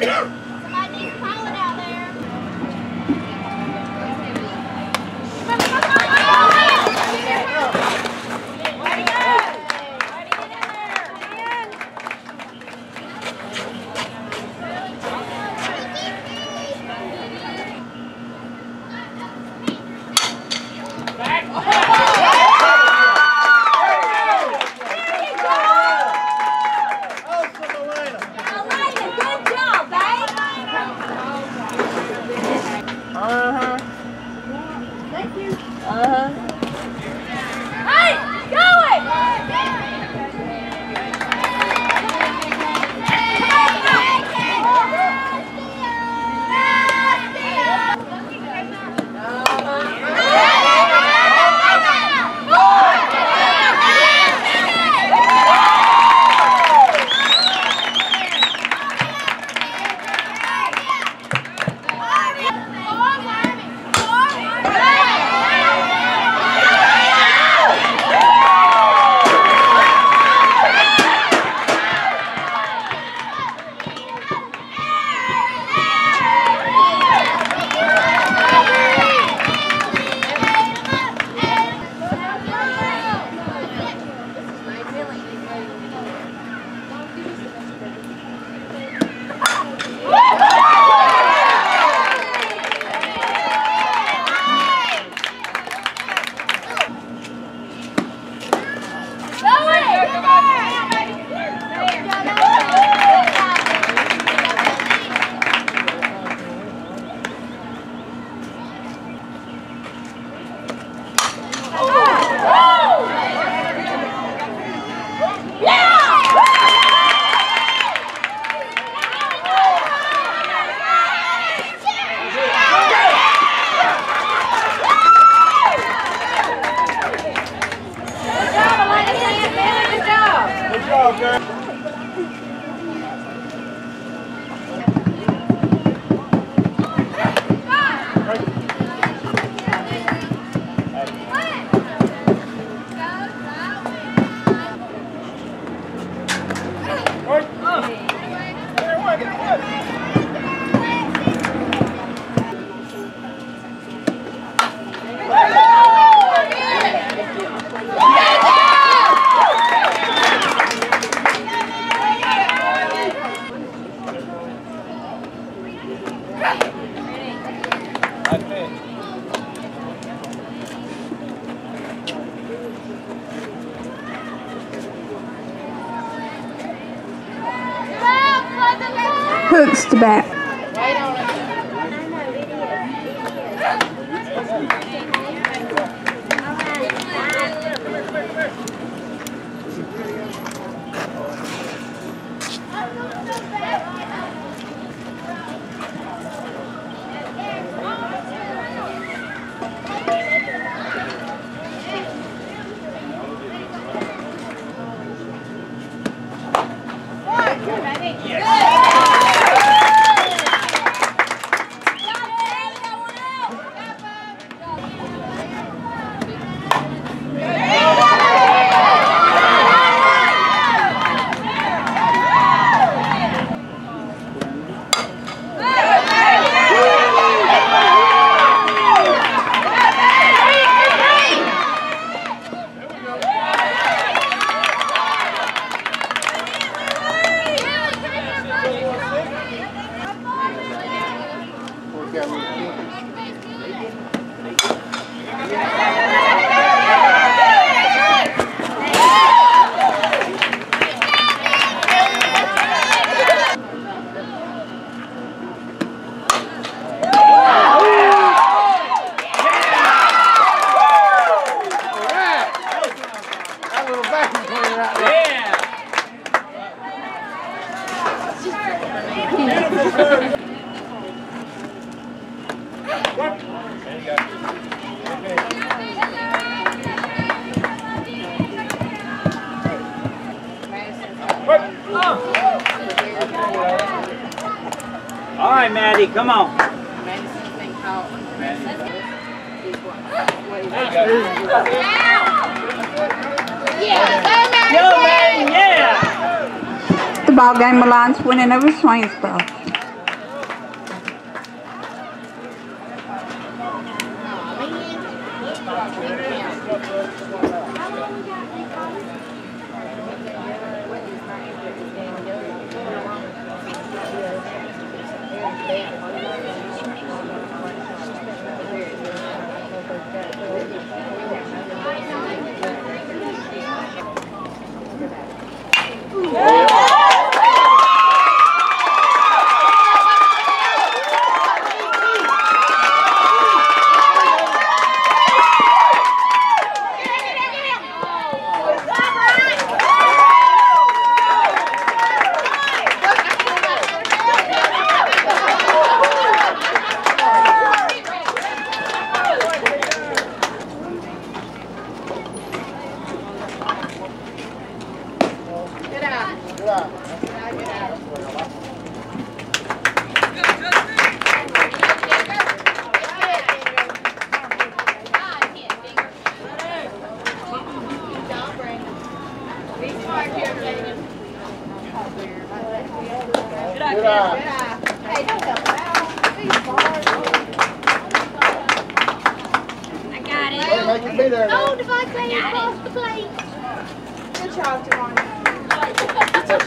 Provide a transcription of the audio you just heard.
Yeah. 嗯 Good Second. Hooks to Maddie, come on. Maddie, yeah. The ball game a Lyons winning over Swainsboro. Don't I got it. Oh, Across the plate. Good job, Devon.